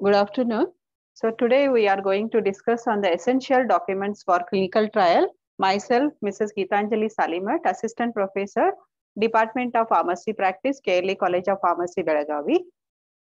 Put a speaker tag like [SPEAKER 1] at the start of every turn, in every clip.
[SPEAKER 1] Good afternoon. So today we are going to discuss on the essential documents for clinical trial. Myself, Mrs. Geetanjali Salimath, Assistant Professor, Department of Pharmacy Practice, KLE College of Pharmacy, Belagavi.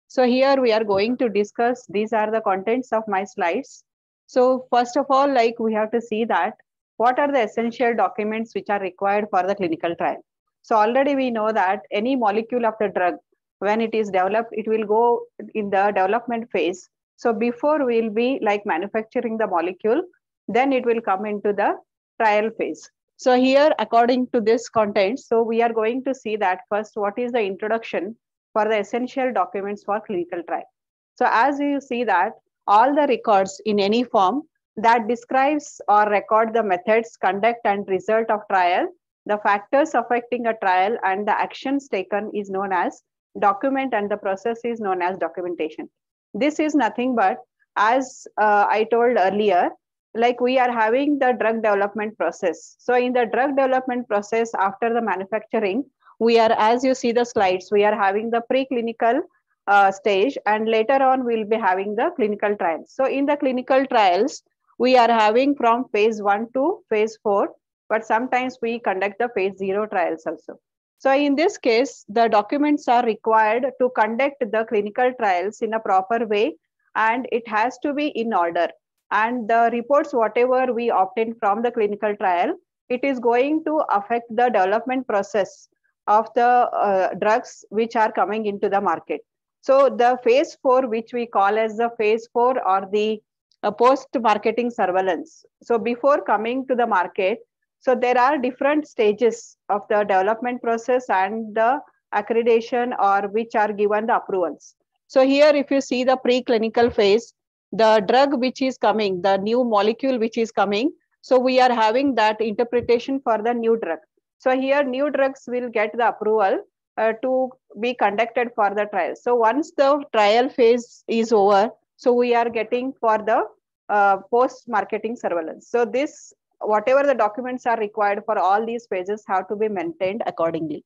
[SPEAKER 1] So here we are going to discuss, these are the contents of my slides. So first of all, like we have to see that what are the essential documents which are required for the clinical trial. So already we know that any molecule of the drug when it is developed, it will go in the development phase. So before we'll be like manufacturing the molecule, then it will come into the trial phase. So here, according to this content, so we are going to see that first, what is the introduction for the essential documents for clinical trial. So as you see that all the records in any form that describes or record the methods, conduct and result of trial, the factors affecting a trial and the actions taken is known as document and the process is known as documentation. This is nothing but, as uh, I told earlier, like we are having the drug development process. So in the drug development process after the manufacturing, we are, as you see the slides, we are having the preclinical uh, stage and later on we'll be having the clinical trials. So in the clinical trials, we are having from phase one to phase four, but sometimes we conduct the phase zero trials also. So in this case, the documents are required to conduct the clinical trials in a proper way and it has to be in order. And the reports, whatever we obtain from the clinical trial, it is going to affect the development process of the uh, drugs which are coming into the market. So the phase four, which we call as the phase four or the uh, post-marketing surveillance. So before coming to the market, so there are different stages of the development process and the accreditation or which are given the approvals. So here, if you see the preclinical phase, the drug which is coming, the new molecule which is coming, so we are having that interpretation for the new drug. So here, new drugs will get the approval uh, to be conducted for the trial. So once the trial phase is over, so we are getting for the uh, post-marketing surveillance. So this whatever the documents are required for all these phases have to be maintained accordingly.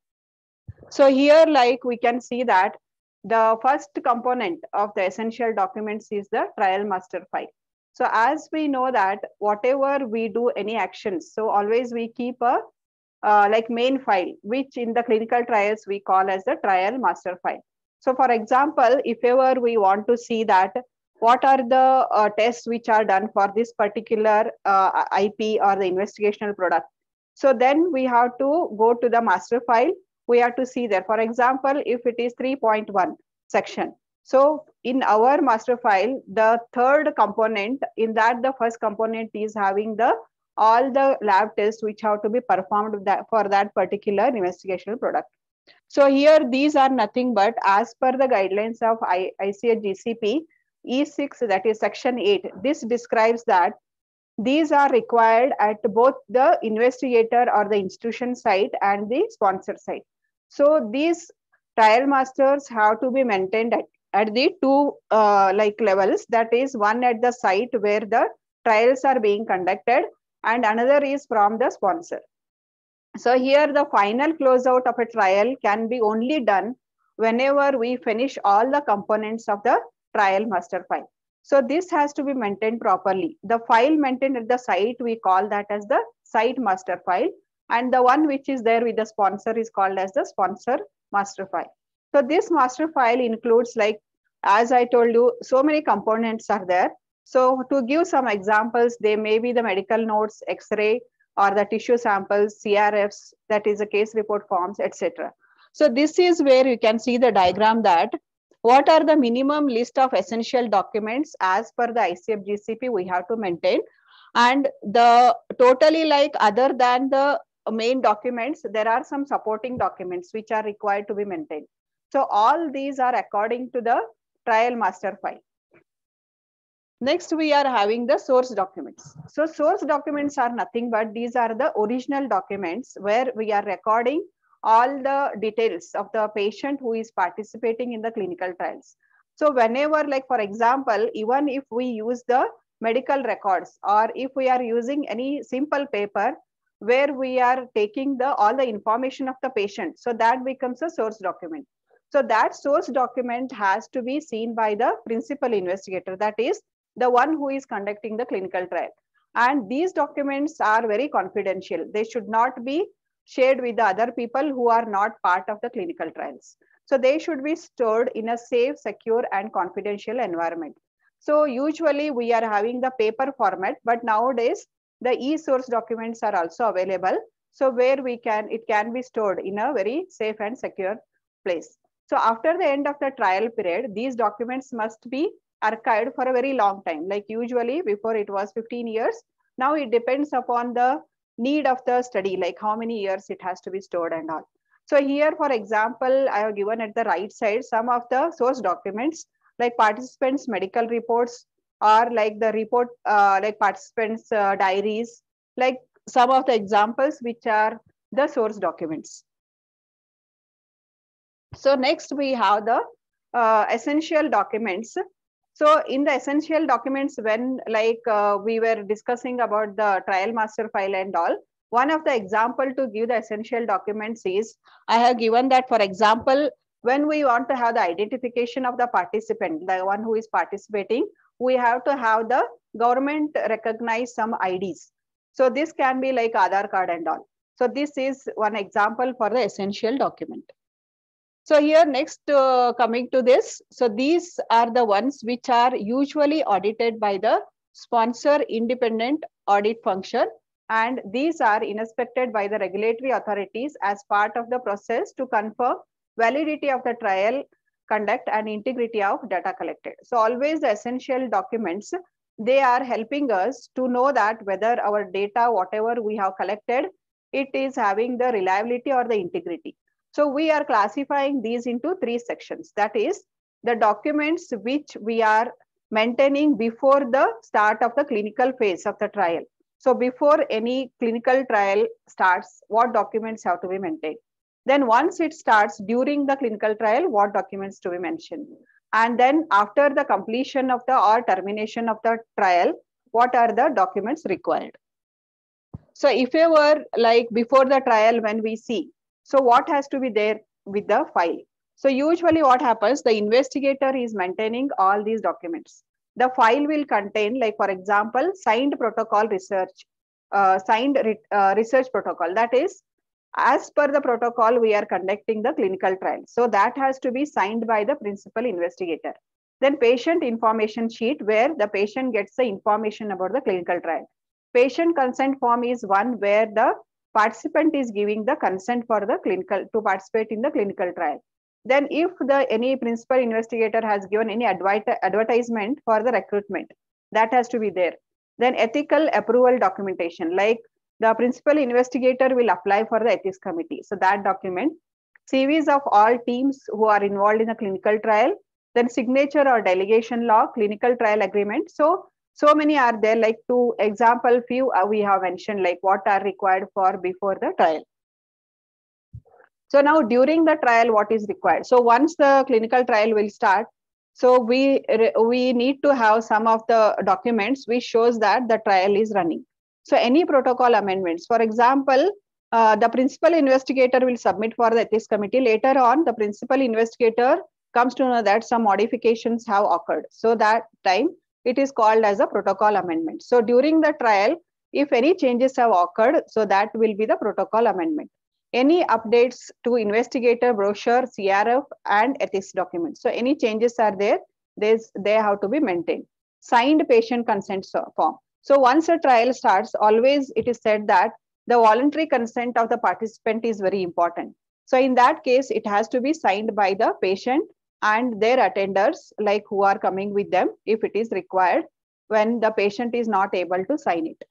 [SPEAKER 1] So here, like we can see that the first component of the essential documents is the trial master file. So as we know that whatever we do any actions, so always we keep a uh, like main file, which in the clinical trials we call as the trial master file. So for example, if ever we want to see that what are the uh, tests which are done for this particular uh, IP or the investigational product. So then we have to go to the master file. We have to see there. For example, if it is 3.1 section. So in our master file, the third component, in that the first component is having the all the lab tests which have to be performed that, for that particular investigational product. So here, these are nothing but as per the guidelines of I, GCP, E6, that is section 8, this describes that these are required at both the investigator or the institution site and the sponsor site. So these trial masters have to be maintained at, at the two uh, like levels. That is one at the site where the trials are being conducted and another is from the sponsor. So here the final closeout of a trial can be only done whenever we finish all the components of the trial master file. So this has to be maintained properly. The file maintained at the site, we call that as the site master file. And the one which is there with the sponsor is called as the sponsor master file. So this master file includes like, as I told you, so many components are there. So to give some examples, they may be the medical notes, X-ray, or the tissue samples, CRFs, that is the case report forms, etc. So this is where you can see the diagram that what are the minimum list of essential documents as per the ICH GCP we have to maintain? And the totally like other than the main documents there are some supporting documents which are required to be maintained. So all these are according to the trial master file. Next we are having the source documents. So source documents are nothing but these are the original documents where we are recording all the details of the patient who is participating in the clinical trials. So whenever, like for example, even if we use the medical records or if we are using any simple paper where we are taking the all the information of the patient, so that becomes a source document. So that source document has to be seen by the principal investigator, that is the one who is conducting the clinical trial. And these documents are very confidential. They should not be shared with the other people who are not part of the clinical trials. So they should be stored in a safe, secure and confidential environment. So usually we are having the paper format, but nowadays the e-source documents are also available. So where we can, it can be stored in a very safe and secure place. So after the end of the trial period, these documents must be archived for a very long time. Like usually before it was 15 years. Now it depends upon the need of the study, like how many years it has to be stored and all. So here, for example, I have given at the right side some of the source documents like participants' medical reports or like the report, uh, like participants' uh, diaries, like some of the examples which are the source documents. So next we have the uh, essential documents. So in the essential documents, when like uh, we were discussing about the trial master file and all, one of the example to give the essential documents is, I have given that for example, when we want to have the identification of the participant, the one who is participating, we have to have the government recognize some IDs. So this can be like Aadhaar card and all. So this is one example for the essential document. So here next uh, coming to this, so these are the ones which are usually audited by the sponsor independent audit function and these are inspected by the regulatory authorities as part of the process to confirm validity of the trial conduct and integrity of data collected. So always the essential documents, they are helping us to know that whether our data, whatever we have collected, it is having the reliability or the integrity. So we are classifying these into three sections. That is the documents which we are maintaining before the start of the clinical phase of the trial. So before any clinical trial starts, what documents have to be maintained? Then once it starts during the clinical trial, what documents to be mentioned? And then after the completion of the or termination of the trial, what are the documents required? So if you were like before the trial when we see, so what has to be there with the file? So usually what happens, the investigator is maintaining all these documents. The file will contain like, for example, signed protocol research, uh, signed re uh, research protocol. That is, as per the protocol, we are conducting the clinical trial. So that has to be signed by the principal investigator. Then patient information sheet where the patient gets the information about the clinical trial. Patient consent form is one where the participant is giving the consent for the clinical to participate in the clinical trial. Then if the any principal investigator has given any advertisement for the recruitment that has to be there. Then ethical approval documentation like the principal investigator will apply for the ethics committee. So that document cvs of all teams who are involved in a clinical trial then signature or delegation law clinical trial agreement. So so many are there like two example few uh, we have mentioned like what are required for before the trial. So now during the trial what is required? So once the clinical trial will start so we we need to have some of the documents which shows that the trial is running. So any protocol amendments for example uh, the principal investigator will submit for the ethics committee. Later on the principal investigator comes to know that some modifications have occurred. So that time it is called as a protocol amendment. So during the trial, if any changes have occurred, so that will be the protocol amendment. Any updates to investigator brochure, CRF, and ethics documents. So any changes are there, there's, they have to be maintained. Signed patient consent form. So once a trial starts, always it is said that the voluntary consent of the participant is very important. So in that case, it has to be signed by the patient and their attenders like who are coming with them if it is required when the patient is not able to sign it.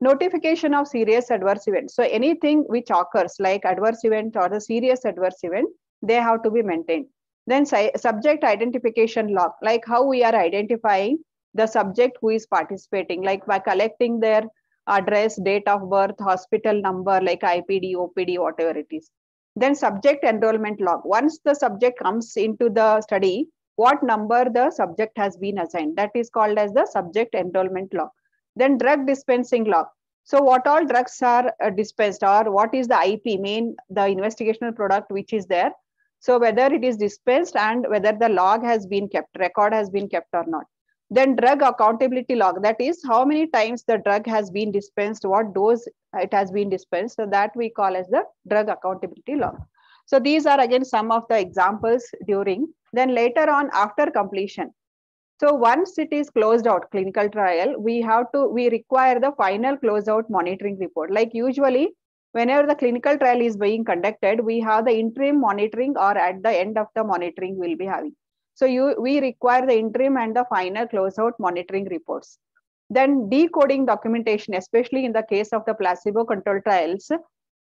[SPEAKER 1] Notification of serious adverse event so anything which occurs like adverse event or the serious adverse event they have to be maintained. Then subject identification log like how we are identifying the subject who is participating like by collecting their address date of birth hospital number like ipd opd whatever it is then subject enrollment log. Once the subject comes into the study, what number the subject has been assigned. That is called as the subject enrollment log. Then drug dispensing log. So what all drugs are uh, dispensed or what is the IP, main, the investigational product which is there. So whether it is dispensed and whether the log has been kept, record has been kept or not. Then drug accountability log, that is how many times the drug has been dispensed, what dose it has been dispensed. So that we call as the drug accountability log. So these are again some of the examples during, then later on after completion. So once it is closed out clinical trial, we have to, we require the final close out monitoring report. Like usually whenever the clinical trial is being conducted, we have the interim monitoring or at the end of the monitoring we'll be having. So you, we require the interim and the final closeout monitoring reports. Then decoding documentation, especially in the case of the placebo control trials,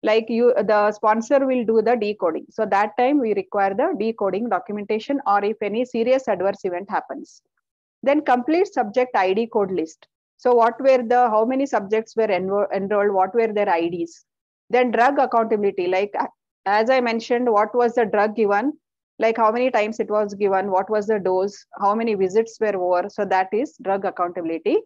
[SPEAKER 1] like you, the sponsor will do the decoding. So that time we require the decoding documentation or if any serious adverse event happens. Then complete subject ID code list. So what were the, how many subjects were enro enrolled, what were their IDs? Then drug accountability, like as I mentioned, what was the drug given? Like how many times it was given, what was the dose, how many visits were over. So that is drug accountability.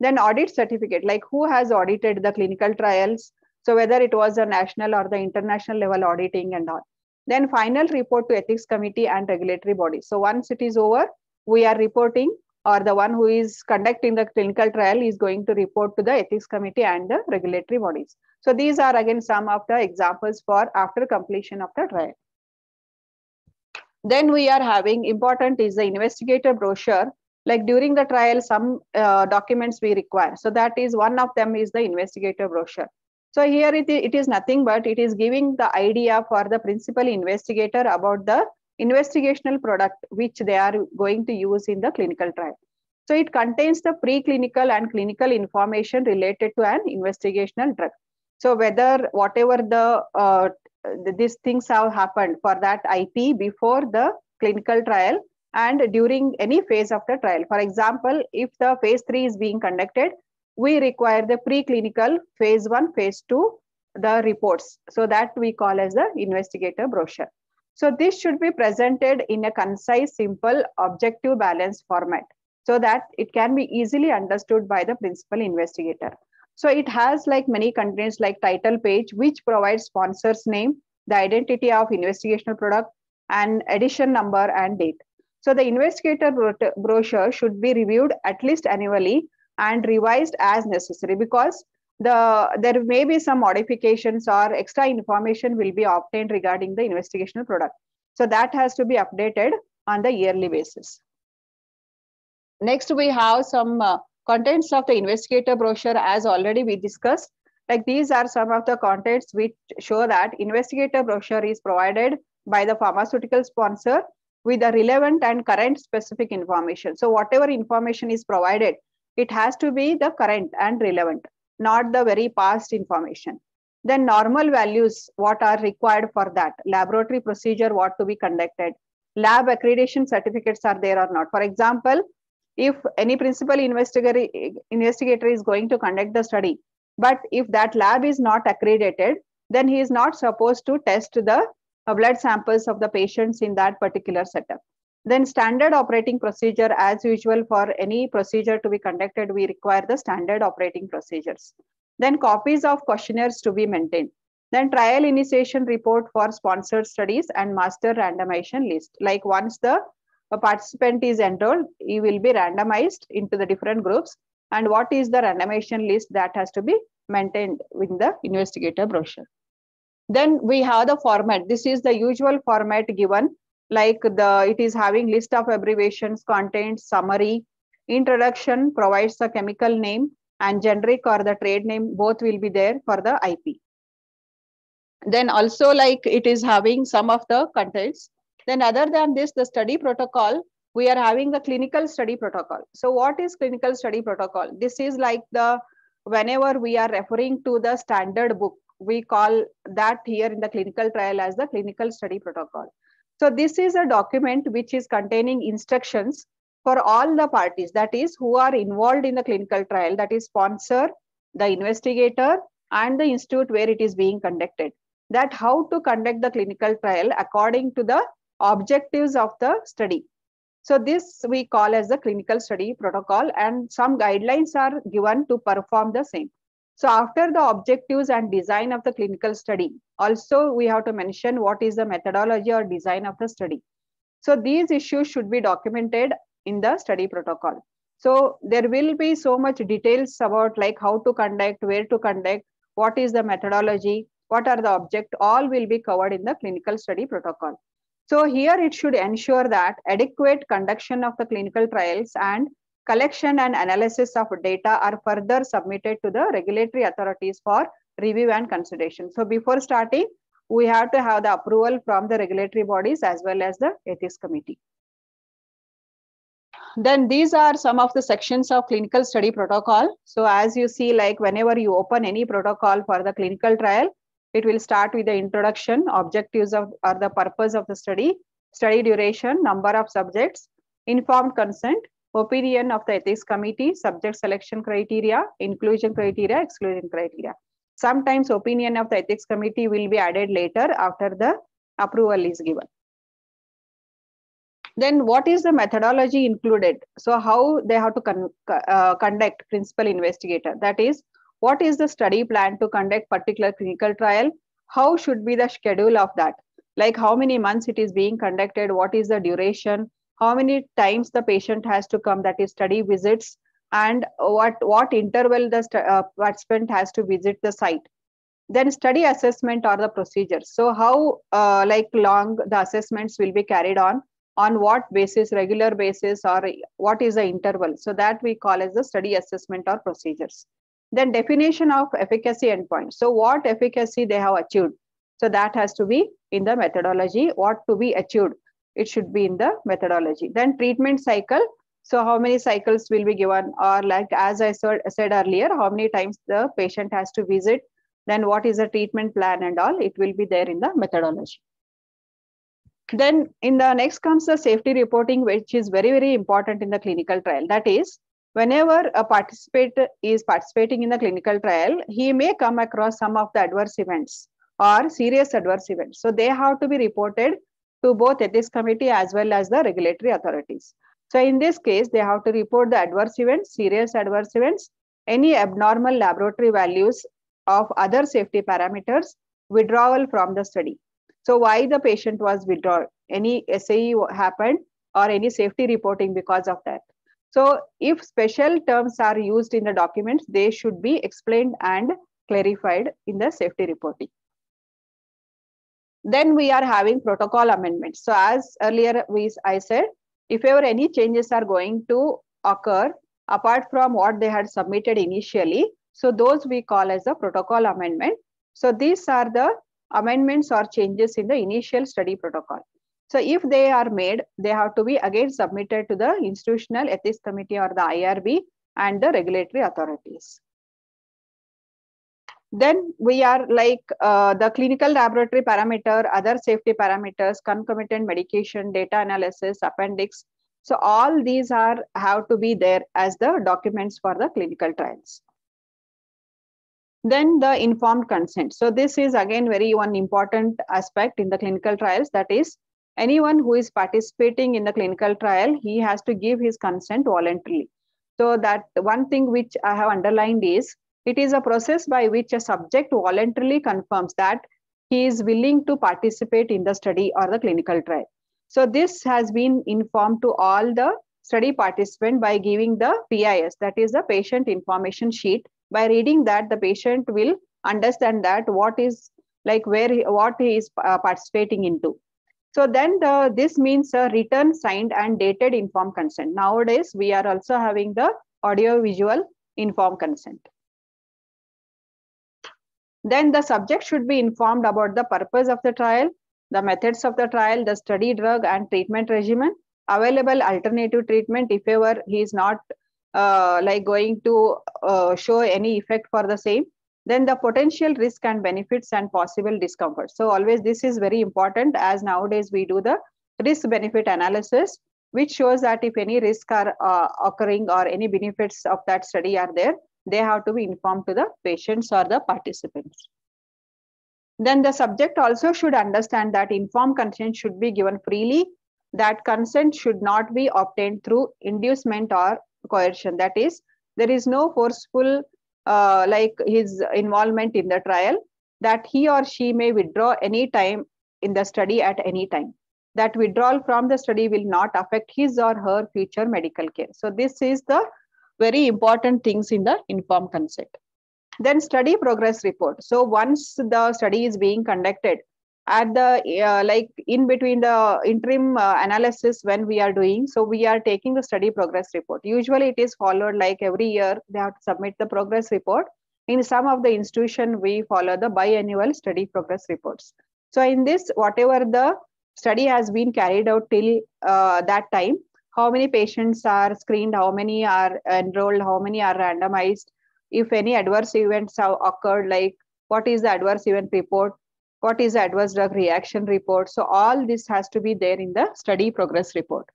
[SPEAKER 1] Then audit certificate, like who has audited the clinical trials. So whether it was a national or the international level auditing and all. Then final report to ethics committee and regulatory body. So once it is over, we are reporting or the one who is conducting the clinical trial is going to report to the ethics committee and the regulatory bodies. So these are again some of the examples for after completion of the trial. Then we are having important is the investigator brochure. Like during the trial, some uh, documents we require. So that is one of them is the investigator brochure. So here it, it is nothing but it is giving the idea for the principal investigator about the investigational product which they are going to use in the clinical trial. So it contains the preclinical and clinical information related to an investigational drug. So whether whatever the uh, Uh, these things have happened for that IP before the clinical trial and during any phase of the trial. For example, if the phase three is being conducted, we require the preclinical phase one, phase two, the reports. So that we call as the investigator brochure. So this should be presented in a concise, simple, objective, balanced format so that it can be easily understood by the principal investigator. So it has like many contents like title page, which provides sponsor's name, the identity of investigational product, and edition number and date. So the investigator brochure should be reviewed at least annually and revised as necessary because the there may be some modifications or extra information will be obtained regarding the investigational product. So that has to be updated on the yearly basis. Next, we have some uh, Contents of the investigator brochure, as already we discussed, like these are some of the contents which show that investigator brochure is provided by the pharmaceutical sponsor with the relevant and current specific information. So whatever information is provided, it has to be the current and relevant, not the very past information. Then normal values, what are required for that? Laboratory procedure, what to be conducted? Lab accreditation certificates are there or not? For example, if any principal investigator, investigator is going to conduct the study, but if that lab is not accredited, then he is not supposed to test the uh, blood samples of the patients in that particular setup. Then standard operating procedure, as usual for any procedure to be conducted, we require the standard operating procedures. Then copies of questionnaires to be maintained. Then trial initiation report for sponsored studies and master randomization list. Like once the a participant is enrolled, he will be randomized into the different groups. And what is the randomization list that has to be maintained in the investigator brochure. Then we have the format. This is the usual format given, like the it is having list of abbreviations, content, summary, introduction provides the chemical name and generic or the trade name both will be there for the IP. Then also like it is having some of the contents then other than this, the study protocol, we are having the clinical study protocol. So what is clinical study protocol? This is like the, whenever we are referring to the standard book, we call that here in the clinical trial as the clinical study protocol. So this is a document which is containing instructions for all the parties, that is who are involved in the clinical trial, that is sponsor, the investigator, and the institute where it is being conducted. That how to conduct the clinical trial according to the objectives of the study. So this we call as the clinical study protocol and some guidelines are given to perform the same. So after the objectives and design of the clinical study, also we have to mention what is the methodology or design of the study. So these issues should be documented in the study protocol. So there will be so much details about like how to conduct, where to conduct, what is the methodology, what are the object, all will be covered in the clinical study protocol. So here it should ensure that adequate conduction of the clinical trials and collection and analysis of data are further submitted to the regulatory authorities for review and consideration. So before starting, we have to have the approval from the regulatory bodies as well as the ethics committee. Then these are some of the sections of clinical study protocol. So as you see, like whenever you open any protocol for the clinical trial, it will start with the introduction, objectives of or the purpose of the study, study duration, number of subjects, informed consent, opinion of the ethics committee, subject selection criteria, inclusion criteria, exclusion criteria. Sometimes opinion of the ethics committee will be added later after the approval is given. Then what is the methodology included? So how they have to con uh, conduct principal investigator. That is, what is the study plan to conduct particular clinical trial? How should be the schedule of that? Like how many months it is being conducted? What is the duration? how many times the patient has to come that is study visits and what what interval the uh, participant has to visit the site then study assessment or the procedures so how uh, like long the assessments will be carried on on what basis regular basis or what is the interval so that we call as the study assessment or procedures then definition of efficacy endpoint so what efficacy they have achieved so that has to be in the methodology what to be achieved it should be in the methodology. Then treatment cycle. So how many cycles will be given or like as I said earlier, how many times the patient has to visit, then what is the treatment plan and all, it will be there in the methodology. Then in the next comes the safety reporting, which is very, very important in the clinical trial. That is, whenever a participant is participating in the clinical trial, he may come across some of the adverse events or serious adverse events. So they have to be reported to both ethics committee as well as the regulatory authorities. So in this case, they have to report the adverse events, serious adverse events, any abnormal laboratory values of other safety parameters, withdrawal from the study. So why the patient was withdrawn, any SAE happened or any safety reporting because of that. So if special terms are used in the documents, they should be explained and clarified in the safety reporting. Then we are having protocol amendments. So as earlier we, I said, if ever any changes are going to occur apart from what they had submitted initially, so those we call as a protocol amendment. So these are the amendments or changes in the initial study protocol. So if they are made, they have to be again submitted to the institutional ethics committee or the IRB and the regulatory authorities. Then we are like uh, the clinical laboratory parameter other safety parameters concomitant medication data analysis appendix. So all these are have to be there as the documents for the clinical trials. Then the informed consent. So this is again very one important aspect in the clinical trials that is anyone who is participating in the clinical trial he has to give his consent voluntarily so that one thing which i have underlined is it is a process by which a subject voluntarily confirms that he is willing to participate in the study or the clinical trial. So this has been informed to all the study participant by giving the PIS, that is the patient information sheet. By reading that, the patient will understand that what is like where he, what he is uh, participating into. So then the, this means a written, signed and dated informed consent. Nowadays, we are also having the audio visual informed consent. Then the subject should be informed about the purpose of the trial, the methods of the trial, the study drug and treatment regimen, available alternative treatment if ever he is not uh, like going to uh, show any effect for the same. Then the potential risk and benefits and possible discomfort. So always this is very important as nowadays we do the risk benefit analysis, which shows that if any risk are uh, occurring or any benefits of that study are there, they have to be informed to the patients or the participants. Then the subject also should understand that informed consent should be given freely, that consent should not be obtained through inducement or coercion. That is, there is no forceful uh, like his involvement in the trial that he or she may withdraw any time in the study at any time. That withdrawal from the study will not affect his or her future medical care. So this is the very important things in the informed consent. Then study progress report. So once the study is being conducted at the uh, like in between the interim uh, analysis when we are doing so we are taking the study progress report. Usually it is followed like every year they have to submit the progress report. In some of the institution we follow the biannual study progress reports. So in this whatever the study has been carried out till uh, that time how many patients are screened how many are enrolled how many are randomized if any adverse events have occurred like what is the adverse event report what is the adverse drug reaction report? So all this has to be there in the study progress report.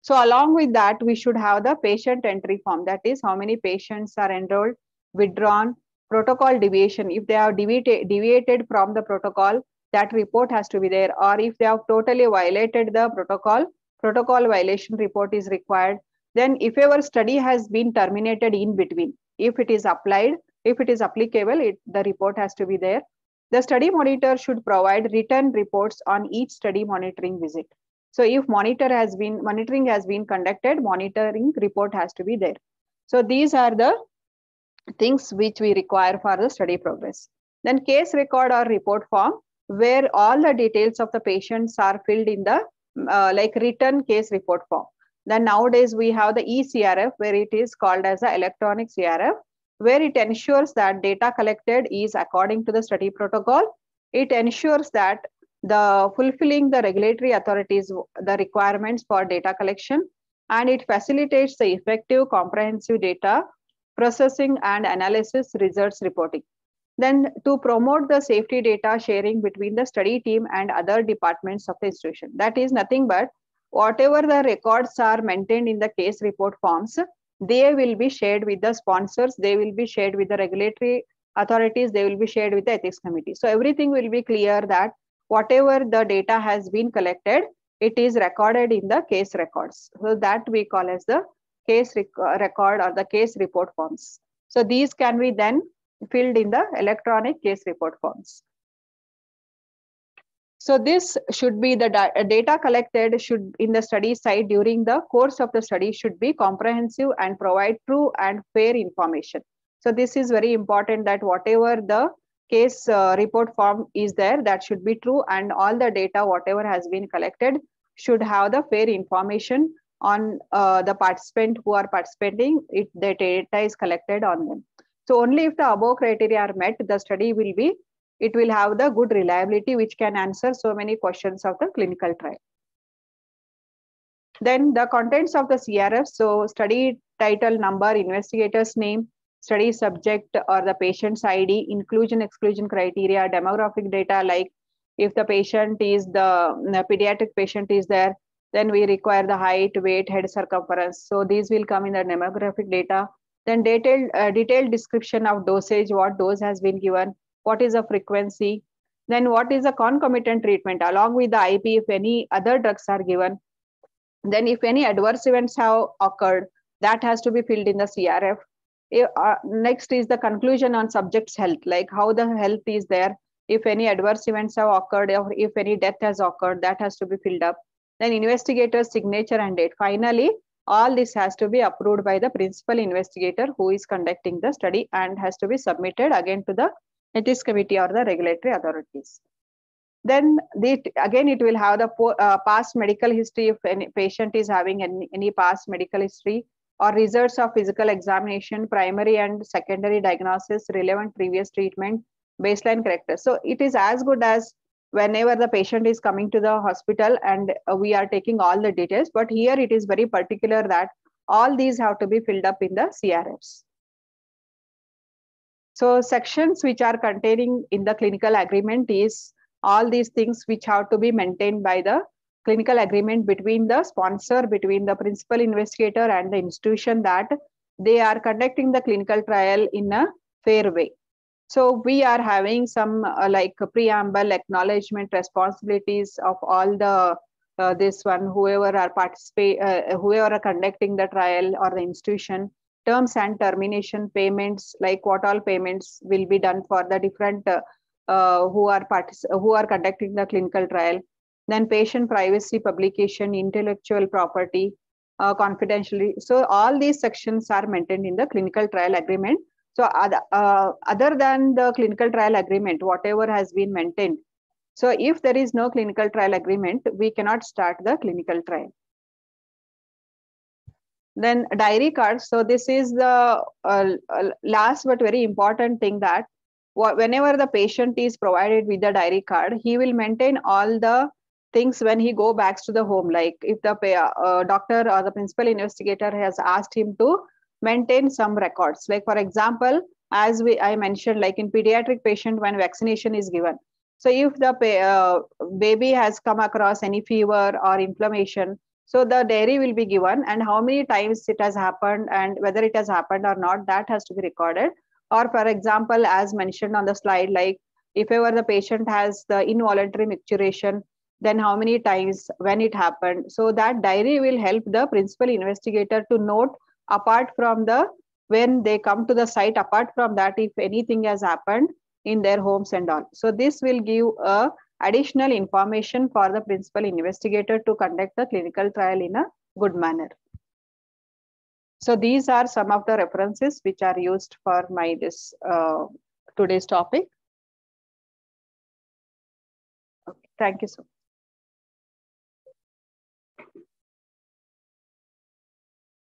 [SPEAKER 1] So along with that we should have the patient entry form. That is how many patients are enrolled withdrawn protocol deviation. If they have deviated, deviated from the protocol that report has to be there. Or if they have totally violated the protocol protocol violation report is required. Then if our study has been terminated in between if it is applied if it is applicable it, the report has to be there the study monitor should provide written reports on each study monitoring visit. So if monitor has been monitoring has been conducted, monitoring report has to be there. So these are the things which we require for the study progress. Then case record or report form where all the details of the patients are filled in the uh, like written case report form. Then nowadays we have the eCRF where it is called as the electronic CRF where it ensures that data collected is according to the study protocol. It ensures that the fulfilling the regulatory authorities the requirements for data collection and it facilitates the effective comprehensive data processing and analysis results reporting then to promote the safety data sharing between the study team and other departments of the institution that is nothing but whatever the records are maintained in the case report forms they will be shared with the sponsors they will be shared with the regulatory authorities they will be shared with the ethics committee. So everything will be clear that whatever the data has been collected it is recorded in the case records. So that we call as the case rec record or the case report forms. So these can be then filled in the electronic case report forms so this should be the da data collected should in the study site during the course of the study should be comprehensive and provide true and fair information. So this is very important that whatever the case uh, report form is there, that should be true and all the data, whatever has been collected should have the fair information on uh, the participant who are participating, if the data is collected on them. So only if the above criteria are met, the study will be it will have the good reliability which can answer so many questions of the clinical trial. Then the contents of the CRF, so study title number, investigator's name, study subject or the patient's ID, inclusion exclusion criteria, demographic data like if the patient is the, the pediatric patient is there, then we require the height, weight, head circumference. So these will come in the demographic data. Then detailed, uh, detailed description of dosage, what dose has been given, what is the frequency, then what is the concomitant treatment along with the IP if any other drugs are given. Then if any adverse events have occurred, that has to be filled in the CRF. Uh, next is the conclusion on subject's health, like how the health is there. If any adverse events have occurred or if any death has occurred, that has to be filled up. Then investigator's signature and date. Finally, all this has to be approved by the principal investigator who is conducting the study and has to be submitted again to the ethics committee or the regulatory authorities. Then the, again, it will have the uh, past medical history if any patient is having any, any past medical history or results of physical examination, primary and secondary diagnosis, relevant previous treatment, baseline character. So it is as good as whenever the patient is coming to the hospital and uh, we are taking all the details. But here it is very particular that all these have to be filled up in the CRFs. So sections which are containing in the clinical agreement is all these things which have to be maintained by the clinical agreement between the sponsor, between the principal investigator and the institution that they are conducting the clinical trial in a fair way. So we are having some uh, like preamble acknowledgement responsibilities of all the uh, this one whoever are participate uh, whoever are conducting the trial or the institution terms and termination payments, like what all payments will be done for the different uh, uh, who are partic- who are conducting the clinical trial. Then patient privacy, publication, intellectual property, uh, confidentially. So all these sections are maintained in the clinical trial agreement. So other, uh, other than the clinical trial agreement, whatever has been maintained. So if there is no clinical trial agreement, we cannot start the clinical trial. Then diary cards. So this is the uh, uh last but very important thing that whenever the patient is provided with the diary card, he will maintain all the things when he go back to the home. Like if the uh, doctor or the principal investigator has asked him to maintain some records. Like for example, as we I mentioned, like in pediatric patient when vaccination is given. So if the uh, baby has come across any fever or inflammation, so the diary will be given and how many times it has happened and whether it has happened or not, that has to be recorded. Or for example, as mentioned on the slide, like if ever the patient has the involuntary micturition, then how many times, when it happened. So that diary will help the principal investigator to note apart from the, when they come to the site, apart from that, if anything has happened in their homes and all. So this will give a additional information for the principal investigator to conduct the clinical trial in a good manner. So these are some of the references which are used for my this uh, today's topic. Okay, thank you so much.